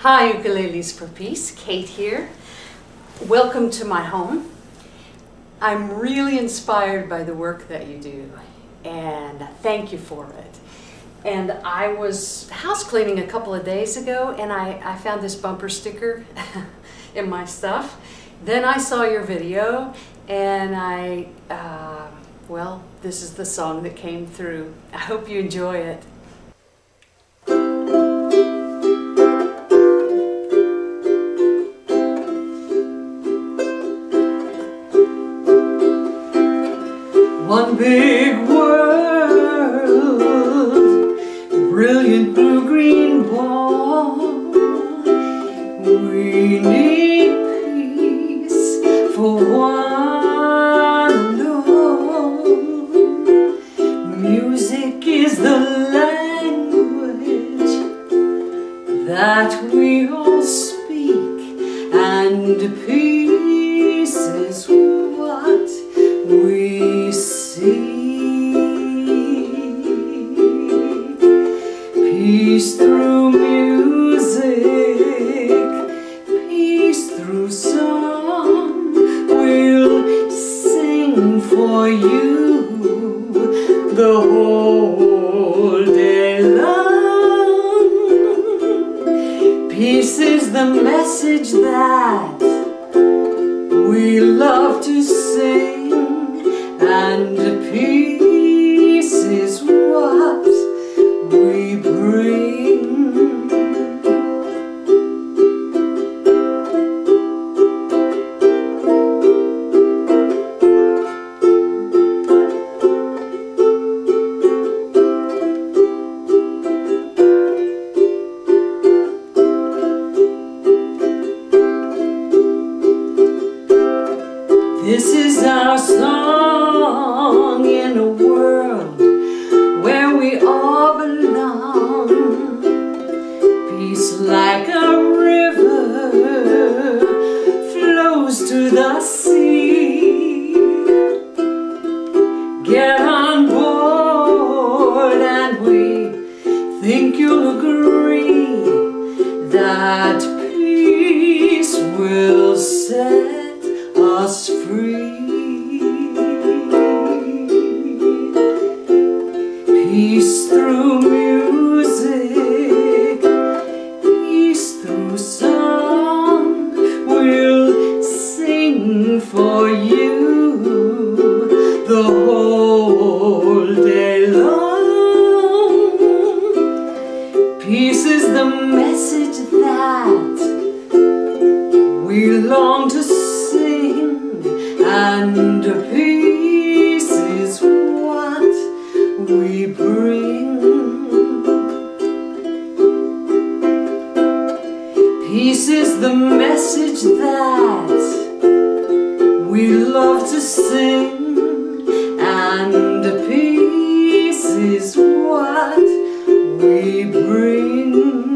Hi, Ukuleles for Peace. Kate here. Welcome to my home. I'm really inspired by the work that you do, and thank you for it. And I was house cleaning a couple of days ago, and I, I found this bumper sticker in my stuff. Then I saw your video, and I, uh, well, this is the song that came through. I hope you enjoy it. One big world, brilliant blue-green ball. We need peace for one all. Music is the language that we all speak, and peace is what we Peace through music, peace through song. We'll sing for you the whole day long. Peace is the message that we love to sing, and This is our song in a world where we all belong. Peace like a river flows to the sea. Get on board and we think you'll agree that peace will set Peace through music, Peace is the message that we love to sing And peace is what we bring.